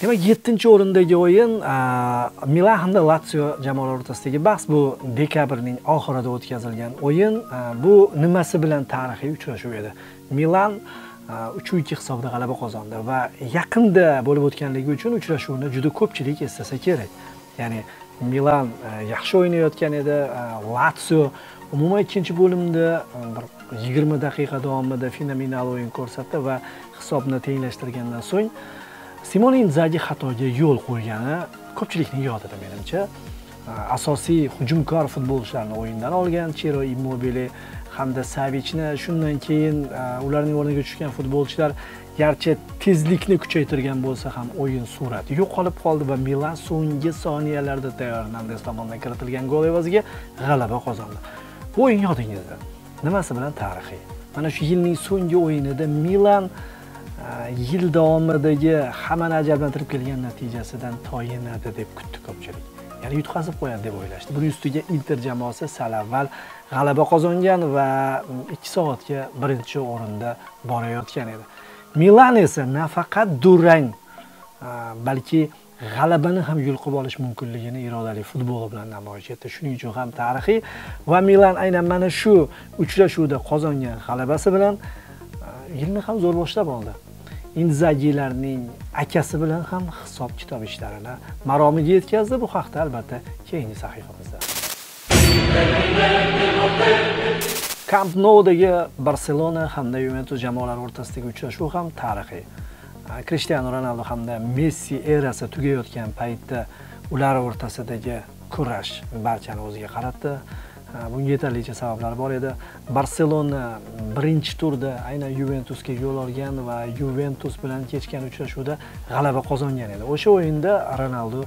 demak yettinchi o'rindagi o'yin milan hamda latsio jamoalari o'rtasidagi bahs bu dekabrning oxirida o'tkazilgan o'yin bu nimasi bilan tarixiy uchrashuv edi? Milan uch ikki hisobda g'alaba qozondi va yaqinda bo'lib o'tganligi uchun uchrashuvni juda ko'pchilik eslasa kerak. Ya'ni milan yaxshi o'ynayotgan edi latsio umuman ikkinchi bo'limda bir yigirma daqiqa davomida fenomenal o'yin ko'rsatdi va hisobni tenglashtirgandan so'ng simon inzagi xatoga yo'l qo'ygani ko'pchilikning yodida menimcha. Asosiy hujumkor futbolchilarni o'yindan olgan chiro immobile hamda savichni shundan keyin ularning o'rniga tushgan futbolchilar garchi tezlikni kuchaytirgan bo'lsa ham o'yin sur'ati yo'qolib qoldi va milan so'nggi soniyalarda teo hernandes tomonidan kiritilgan gol evaziga g'alaba qozondi. Bu o'yin yodingizda. Nimasi bilan tarixiy? Mana shu yilning so'nggi o'yinida milan yil davomidagi hammani ajablantirib kelgan natijasidan toyinadi deb kutdi ko'pchilik. Ya'ni yutqazib qo'yadi deb o'ylashdi. Buning ustiga inter jamoasi sal avval g'alaba qozongan va ikki soatga birinchi o'rinda borayotgan edi. Milan esa nafaqat durang balki g'alabani ham yulqib olish mumkinligini irodali futboli bilan namoyish etdi. Shuning uchun ham tarixiy va milan aynan mana shu uchrashuvda qozongan g'alabasi bilan yilni ham zo'r boshlab oldi. Inzagilarning akasi bilan ham hisob kitob ishlarini maromiga yetkazdi bu haqda albatta keyingi sahifamizda. Kamp noudagi barselona hamda yuventus jamoalari o'rtasidagi uchrashuv ham tarixiy. Krishtianu ronaldu hamda messi erasi tugayotgan paytda ular o'rtasidagi kurash barchani o'ziga qaratdi. Bunga yetarlicha sabablar bor edi. Barselona birinchi turda aynan yuventusga yo'l olgan va yuventus bilan kechgan uchrashuvda g'alaba qozongan edi. O'sha o'yinda ronaldu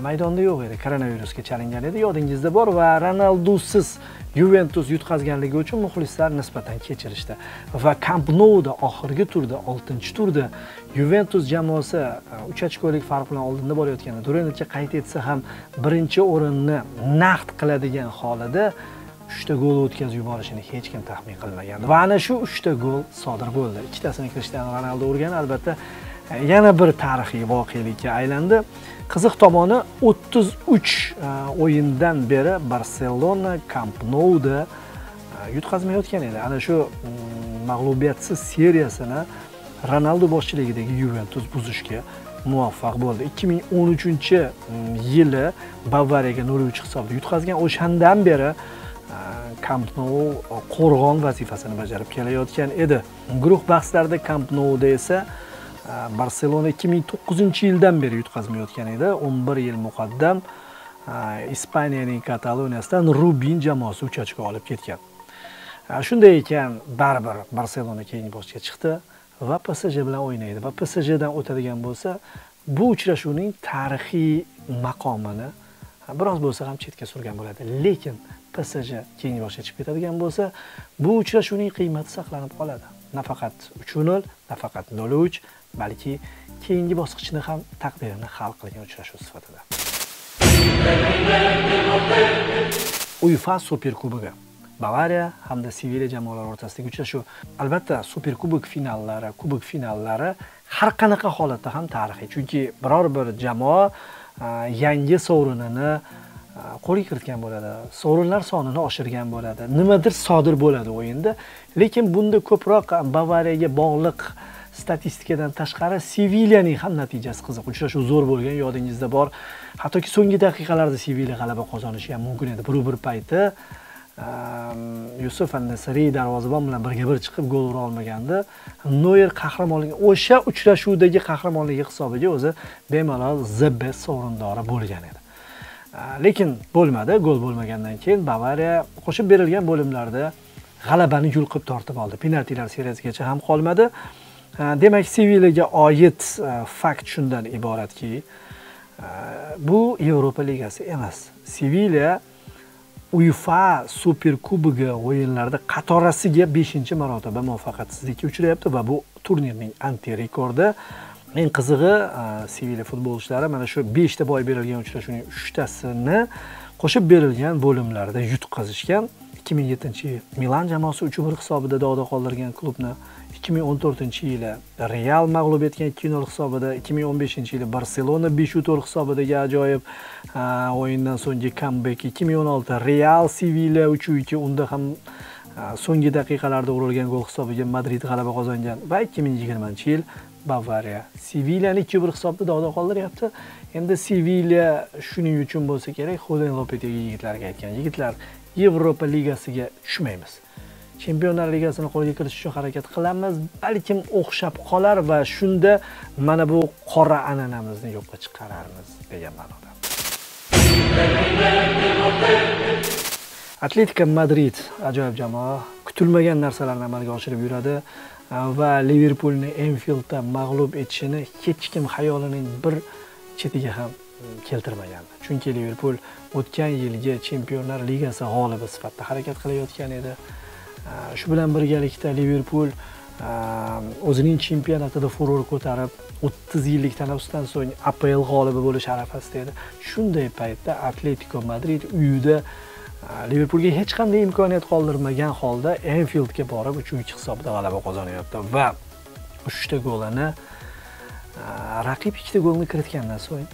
maydonda yo'q edi koronavirusga chalingan edi. Yodingizda bor va ronaldusiz yuventus yutqazganligi uchun muxlislar nisbatan kechirishdi. Va kamp nouda oxirgi turda oltinchi turda yuventus jamoasi e, uch ochkolik farq bilan oldinda borayotganda durenetga qayd etsa ham birinchi o'rinni naqd qiladigan holida uchta gol o'tkazib yuborishini hech kim taxmin qilmagandi. Va ana shu uchta gol sodir bo'ldi. Ikkitasini krishtianu ronaldu urgan albatta yana bir tarixiy voqelikka aylandi. Qiziq tomoni 33 e, o'yindan beri barselona kamp nouda e, yutqazmayotgan edi. Ana shu mm, mag'lubiyatsiz seriyasini ronaldu boshchiligidagi yuventus buzishga muvaffaq bo'ldi. 2013 mm, yili bavariyaga 0-3 hisobda yutqazgan o'shandan beri e, kamp nou qo'rg'on vazifasini bajarib kelayotgan edi. Guruh bahslarida kamp nouda esa barselona 2009 yildan beri yutqazmayotgan edi. 11 yil muqaddam ispaniyaning kataloniyasidan rubin jamoasi 3 ochko olib ketgan. Shunday ekan baribir barselona keyingi bosqichga chiqdi va psj bilan o'ynaydi. Va psjdan o'tadigan bo'lsa bu uchrashuvning tarixiy maqomini biroz bo'lsa ham chetga surgan bo'ladi. Lekin psj keyingi bosqichga chiqib ketadigan bo'lsa bu uchrashuvning qiymati saqlanib qoladi. Nafaqat 3-0, nafaqat 0-3, balki keyingi bosqichni ham taqdirini hal qilgan uchrashuv sifatida. UEFA Superkubogi Bavariya hamda Sevilya jamoalari o'rtasidagi uchrashuv. Albatta, Superkubok finallari, kubok finallari har qanaqa holatda ham tarixiy, chunki biror bir jamoa yangi sovrinini qo'lga kiritgan bo'ladi. Sovrinlar sonini oshirgan bo'ladi. Nimadir sodir bo'ladi o'yinda. Lekin bunda ko'proq e, bavariyaga bog'liq statistikadan tashqari sevilyaning ham natijasi qiziq. Uchrashuv zo'r bo'lgan yodingizda bor. Hattoki so'nggi daqiqalarda sevilya g'alaba qozonishi ham mumkin edi. Bir bir payti e, yusuf annasariy darvozabon bilan birga bir chiqib gol ura olmaganda noyer qahramonligi o'sha uchrashuvdagi qahramonligi hisobiga o'zi bemalol the best sovrindori bo'lgan edi. Lekin bo'lmadi gol bo'lmagandan keyin bavariya qo'shib berilgan bo'limlarda g'alabani yulqib tortib oldi. Penaltilar seriyasigacha ham qolmadi. Demak sevilyaga oid fakt shundan iboratki bu yevropa ligasi emas. Sevilya uefa superkubogi o'yinlarida qatorasiga beshinchi marotaba muvaffaqiyatsizlikka uchrayapti va bu turnirning anti rekordi eng qizig'i sevilya futbolchilari mana shu 5 ta boy berilgan uchrashuvning tasini qo'shib berilgan bo'limlarda yutqazishgan. 2007 yil milan jamoasi 3-1 hisobida dog'da qoldirgan klubni 2014 yili real mag'lub etgan 2-0 hisobida 2015 yili barselona 5-4 hisobidagi ajoyib o'yindan so'nggi kambek 2016 real sevilla 3-2 unda ham so'nggi daqiqalarda urilgan gol hisobiga madrid g'alaba qozongan va 2020 yil bavariya. Sevilyani ikki bir hisobda dog'da qoldiryapti. Endi sevilya shuning uchun bo'lsa kerak xoden lopetegi yigitlarga aytgan yigitlar yevropa ligasiga tushmaymiz. Chempionlar ligasini qo'lga kiritish uchun harakat qilamiz balkim o'xshab qolar va shunda mana bu qora an'anamizni yo'qqa chiqararmiz degan ma'noda. Atletika madrid ajoyib jamoa. Kutilmagan narsalarni amalga oshirib yuradi. Va liverpulni enfildda mag'lub etishini hech kim xayolining bir chetiga ham keltirmagandi chunki liverpul o'tgan yilgi chempionlar ligasi g'olibi sifatida harakat qilayotgan edi. Shu bilan birgalikda liverpul o'zining chempionatida furor ko'tarib o'ttiz yillik tanaffusdan so'ng apl g'olibi bo'lish arafasida edi. Shunday paytda atletiko madrid uyida liverpulga hech qanday imkoniyat qoldirmagan holda enfieldga borib uch ikki hisobda g'alaba qozonyapti va uchta golini raqib ikkita golni kiritgandan so'ng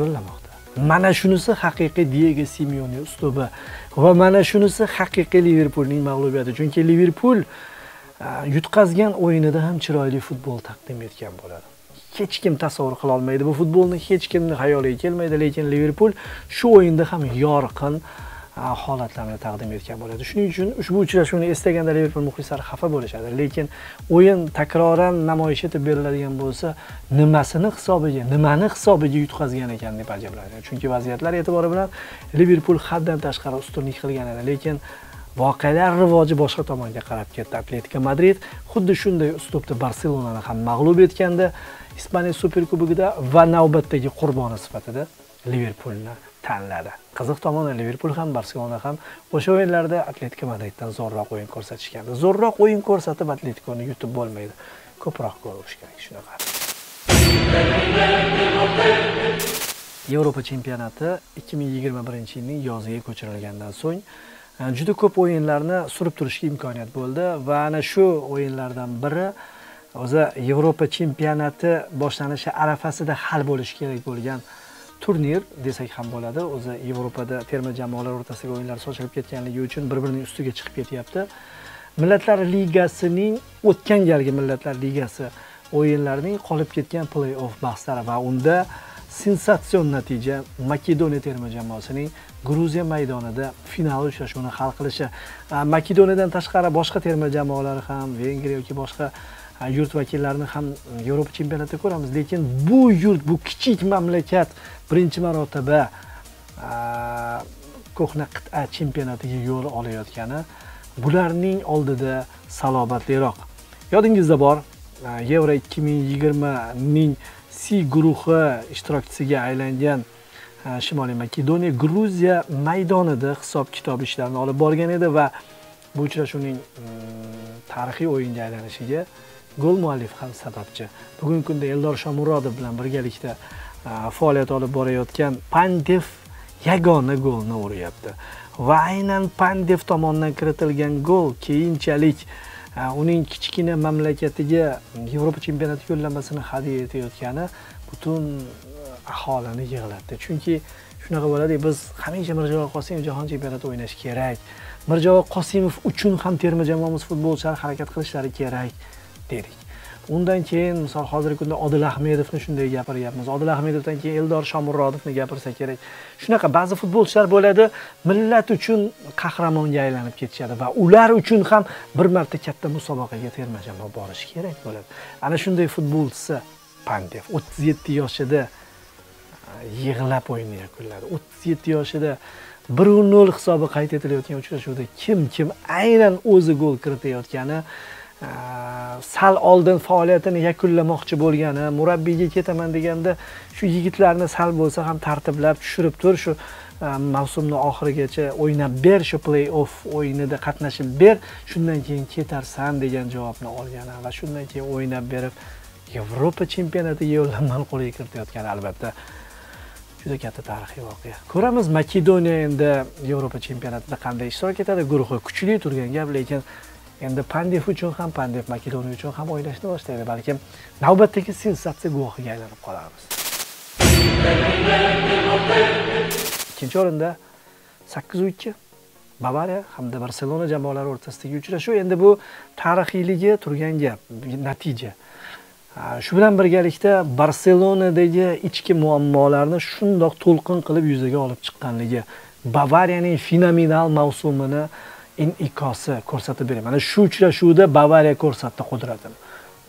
yo'llamoqda. Mana shunisi haqiqiy diego simeone uslubi va mana shunisi haqiqiy liverpulning mag'lubiyati. Chunki liverpul yutqazgan o'yinida ham chiroyli futbol taqdim etgan bo'ladi. Hech kim tasavvur qila olmaydi. Bu futbolni hech kimni xayoliga kelmaydi lekin liverpul shu o'yinda ham yorqin holatlarni taqdim etgan bo'ladi. Shuning uchun ushbu uchrashuvni eslaganda liverpul muxlislari xafa bo'lishadi. Lekin o'yin takroran namoyish etib beriladigan bo'lsa nimasini hisobiga nimani hisobiga yutqazgan ekan deb ajablanadi. Chunki vaziyatlar e'tibori bilan liverpul haddan tashqari ustunlik qilgan edi. Lekin voqealar rivoji boshqa tomonga qarab ketdi. Atletika madrid xuddi shunday uslubda barselonani ham mag'lub etganda ispaniya superkubogida va navbatdagi qurboni sifatida liverpulni tanladi. Qiziq tomoni liverpul ham barselona ham o'sha o'yinlarda atletiko madriddan zo'rroq o'yin ko'rsatishgandi. Zo'rroq o'yin ko'rsatib atletikoni yutib bo'lmaydi. Ko'proq gol urish kerak shunaqa. Yevropa chempionati 2021 yilning yoziga ko'chirilgandan so'ng e, juda ko'p o'yinlarni surib turishga imkoniyat bo'ldi va ana shu o'yinlardan biri o'zi yevropa chempionati boshlanishi arafasida hal bo'lishi kerak bo'lgan turnir desak ham bo'ladi. O'zi yevropada terma jamoalar o'rtasidagi o'yinlar sochilib ketganligi uchun bir birining ustiga chiqib ketyapti. Millatlar ligasining o'tgan galgi millatlar ligasi o'yinlarining qolib ketgan play off bahslari va unda sensatsion natija makedoniya terma jamoasining gruziya maydonida final uchrashuvini hal qilishi. Makedoniyadan tashqari boshqa terma jamoalar ham vengriya yoki boshqa yurt vakillarini ham e, yevropa chempionatida ko'ramiz lekin bu yurt bu kichik mamlakat birinchi marotaba e, ko'hna qit'a chempionatiga yo'l olayotgani bularning oldida salobatliroq. Yodingizda bor e, yevro ikki ming c guruhi ishtirokchisiga aylangan shimoliy makedoniya gruziya maydonida hisob kitob ishlarini olib borgan edi va bu uchrashuvning mm, tarixiy o'yinga aylanishiga gol muallif ham sababchi. Bugungi kunda eldor shomurodov bilan birgalikda faoliyat olib borayotgan pandev yagona golni uryapti va aynan pandev tomonidan kiritilgan gol keyinchalik uning kichkina mamlakatiga yevropa chempionati yo'llanmasini hadya etayotgani butun aholini yig'latdi. Chunki shunaqa bo'ladi biz hamisha mirjalol qosimov jahon chempionati o'ynashi kerak. Mirjalol qosimov uchun ham terma jamoamiz futbolchilari harakat qilishlari kerak. Dedik. Undan keyin misol hozirgi kunda odil ahmedovni shunday gapiryapmiz. Odil ahmedovdan keyin eldor shomurodovni gapirsa kerak. Shunaqa ba'zi futbolchilar bo'ladi millat uchun qahramonga aylanib ketishadi va ular uchun ham bir marta katta musobaqaga terma jamoa borishi kerak bo'ladi. Ana shunday futbolchisi pandev o'ttiz yetti yoshida yig'lab o'yinni yakunladi o'ttiz yetti yoshida bir nol hisobi qayd etilayotgan uchrashuvda kim kim aynan o'zi gol kiritayotgani sal oldin faoliyatini yakunlamoqchi bo'lgani murabbiyga ketaman deganda shu yigitlarni sal bo'lsa ham tartiblab tushirib tur shu e, mavsumni oxirigacha o'ynab ber shu play off o'yinida qatnashib ber shundan keyin ketarsan degan javobni olgani va shundan keyin o'ynab berib yevropa chempionatiga yo'llanmani qo'lga kiritayotgani albatta juda katta tarixiy voqea. Ko'ramiz makedoniya endi yevropa chempionatida qanday ishtirok etadi? Guruhi kuchli turgan gap lekin endi pandev uchun ham pandev makedoniya uchun ham o'ynashni boshlaydi balkim navbatdagi sensatsiya guvohiga aylanib qolamiz. Ikkinchi o'rinda sakkizu ikki bavariya hamda barselona jamoalari o'rtasidagi uchrashuv. Endi bu tarixiyligi turgan gap natija. Shu bilan birgalikda barselonadagi ichki muammolarni shundoq to'lqin qilib yuzaga olib chiqqanligi bavariyaning fenomenal mavsumini in'ikosi ko'rsatib beradi mana shu uchrashuvda bavariya ko'rsatdi qudratini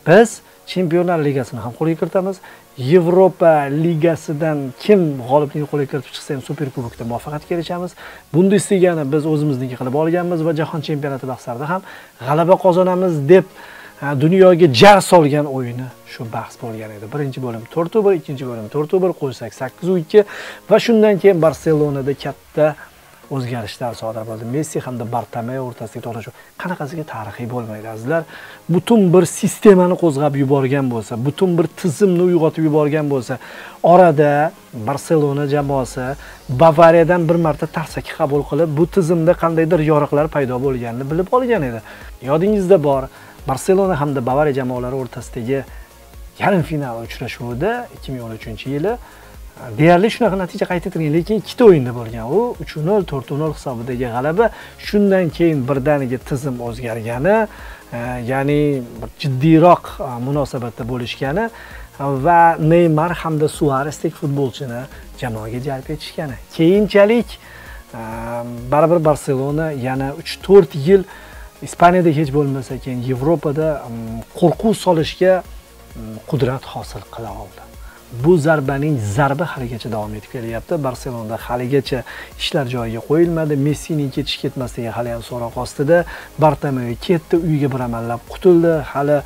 biz chempionlar ligasini ham qo'lga kiritamiz. Yevropa ligasidan kim g'oliblikni qo'lga kiritib chiqsa ham super kubokda muvaffaqiyatga erishamiz bundesligani biz o'zimizniki qilib olganmiz va jahon chempionati bahslarida ham g'alaba qozonamiz deb dunyoga jar solgan o'yini shu bahs bo'lgan edi. Birinchi bo'lim to'rtu bir ikkinchi bo'lim to'rtu bir qo'ysak sakkizu ikki va shundan keyin barselonada katta o'zgarishlar sodir bo'ldi. Messi hamda bartomeo o'rtasidagi to'qnashuv qanaqasiga tarixiy bo'lmaydi azizlar? Butun bir sistemani qo'zg'ab yuborgan bo'lsa butun bir tizimni uyg'otib yuborgan bo'lsa orada barselona jamoasi bavariyadan bir marta tarsaki qabul qilib bu tizimda qandaydir yoriqlar paydo bo'lganini bilib olgan edi. Yodingizda bor barselona hamda bavariya jamoalari o'rtasidagi yarim final uchrashuvida 2013 yili deyarli shunaqa natija qayd etilgan lekin ikkita o'yinda bo'lgan. U uch nol to'rt nol hisobidagi g'alaba. Shundan keyin birdaniga tizim o'zgargani e, ya'ni jiddiyroq e, munosabatda bo'lishgani va neymar hamda suaresdek futbolchini jamoaga jalb etishgani. Keyinchalik e, baribir barselona yana uch to'rt yil ispaniyada hech bo'lmasa keyin yevropada qo'rquv solishga qudrat hosil qila oldi. Bu zarbaning zarbi haligacha davom etib kelyapti. Barselonada haligacha ishlar joyiga qo'yilmadi. Messining ketish ketmasligi hali ham so'roq ostida. Bartomeu ketdi uyiga bir amallab qutuldi hali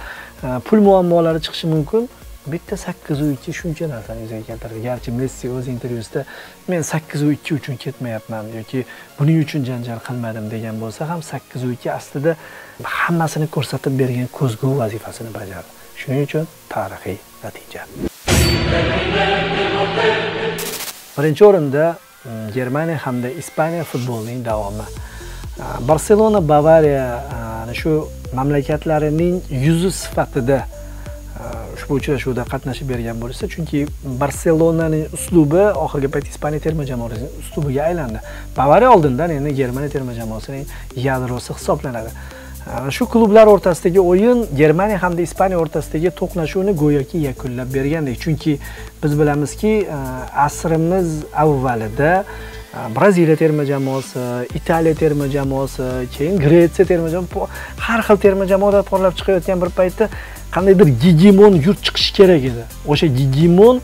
e, pul muammolari chiqishi mumkin. Bitta sakkizu ikki shuncha narsani yuzaga keltirdi. Garchi messi o'z intervyusida men sakkizu ikki uchun ketmayapman yoki buning uchun janjal qilmadim degan bo'lsa ham sakkizu ikki aslida hammasini ko'rsatib bergan ko'zgu vazifasini bajardi. Shuning uchun tarixiy natija. Birinchi o'rinda mm, germaniya hamda ispaniya futbolining davomi. Barselona bavariya ana shu mamlakatlarining yuzi sifatida ushbu uchrashuvda qatnashib bergan bo'lsa chunki barselonaning uslubi oxirgi payt ispaniya terma jamoasining uslubiga aylandi. Bavariya oldindan endi germaniya terma jamoasining yadrosi hisoblanadi. Shu klublar o'rtasidagi o'yin germaniya hamda ispaniya o'rtasidagi to'qnashuvni go'yoki yakunlab bergandek. Chunki biz bilamizki asrimiz avvalida braziliya terma jamoasi italiya terma jamoasi keyin gretsiya terma jamoasi har xil terma jamoalar porlab chiqayotgan bir paytda qandaydir gegemon yurt chiqishi kerak edi. O'sha gegemon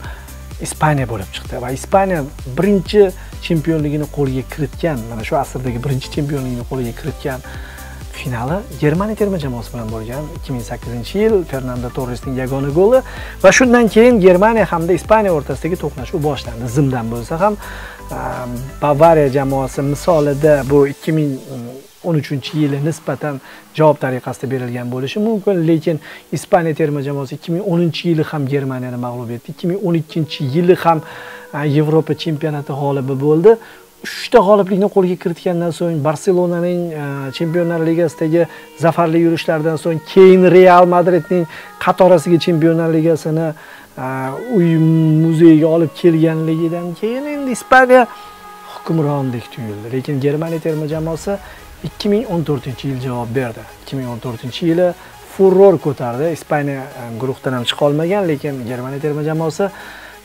ispaniya bo'lib chiqdi va ispaniya birinchi chempionligini qo'lga kiritgan mana shu asrdagi birinchi chempionligini qo'lga kiritgan finali germaniya terma jamoasi bilan bo'lgan 2008 yil fernando torresning yagona goli va shundan keyin germaniya hamda ispaniya o'rtasidagi to'qnashuv boshlandi. Zimdan bo'lsa ham ehm, bavariya jamoasi misolida bu 2013 yili nisbatan javob tariqasida berilgan bo'lishi mumkin lekin ispaniya terma jamoasi 2010 yili ham germaniyani mag'lub etdi. 2012 yili ham ehm, yevropa chempionati g'olibi bo'ldi. Uchta g'oliblikni qo'lga kiritgandan so'ng barselonaning e, chempionlar ligasidagi zafarli yurishlaridan so'ng keyin real madridning qatorasiga chempionlar ligasini e, uy muzeyiga olib kelganligidan keyin endi ispaniya hukmrondek tuyuldi. Lekin germaniya terma jamoasi 2014 yil javob berdi. 2014 yili furor ko'tardi. Ispaniya e, guruhdan ham chiqa olmagan lekin germaniya terma jamoasi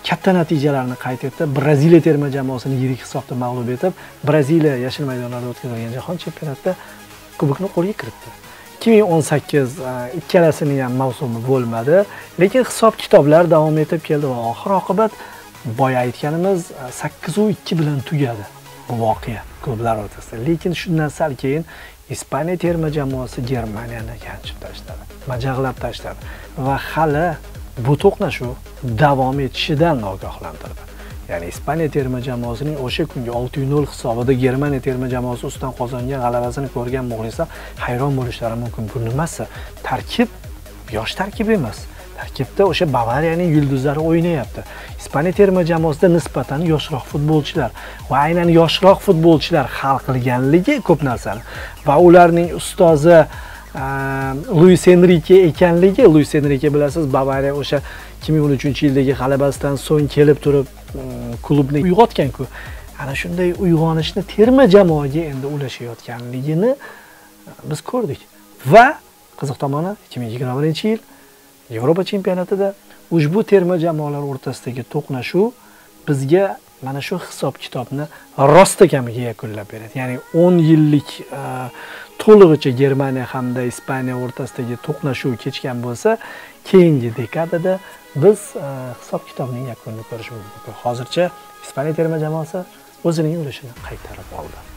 katta natijalarni qayd etdi. Braziliya terma jamoasini yirik hisobda mag'lub etib braziliya yashil maydonlarda o'tkazilgan jahon chempionatida kubokni qo'lga kiritdi. Ikki ming o'n sakkiz e, ikkalasini ham mavsumi bo'lmadi lekin hisob kitoblar davom etib keldi va oxir oqibat boya aytganimiz e, sakkizu ikki bilan tugadi bu voqea klublar o'rtasida. Lekin shundan sal keyin ispaniya terma jamoasi germaniyani yanchib tashladi majag'lab tashladi va hali bu to'qnashuv davom etishidan ogohlantirdi. Ya'ni ispaniya terma jamoasining o'sha kungi 6-0 hisobida germaniya terma jamoasi ustidan qozongan g'alabasini ko'rgan muxlislar hayron bo'lishlari mumkin. Bu nimasi? Tarkib? Yosh tarkib emas. Tarkibda o'sha bavariyaning yulduzlari o'ynayapti. Ispaniya terma jamoasida nisbatan yoshroq futbolchilar va aynan yoshroq futbolchilar hal qilganligi ko'p narsani va ularning ustozi luis enrike ekanligi luis enrike bilasiz bavariya o'sha 2013 yildagi g'alabasidan so'ng kelib turib klubni uyg'otganku. Ana shunday uyg'onishni terma jamoaga endi ulashayotganligini biz ko'rdik. Va qiziq tomoni 2021 yil yevropa chempionatida ushbu terma jamoalar o'rtasidagi to'qnashuv bizga mana shu hisob kitobni rostakamiga yakunlab beradi. Ya'ni 10 yillik to'lig'icha germaniya hamda ispaniya o'rtasidagi to'qnashuv kechgan bo'lsa keyingi dekadada biz e, hisob kitobning yakunini ko'rishimiz mumkin. Hozircha ispaniya terma jamoasi o'zining ulushini qaytarib oldi.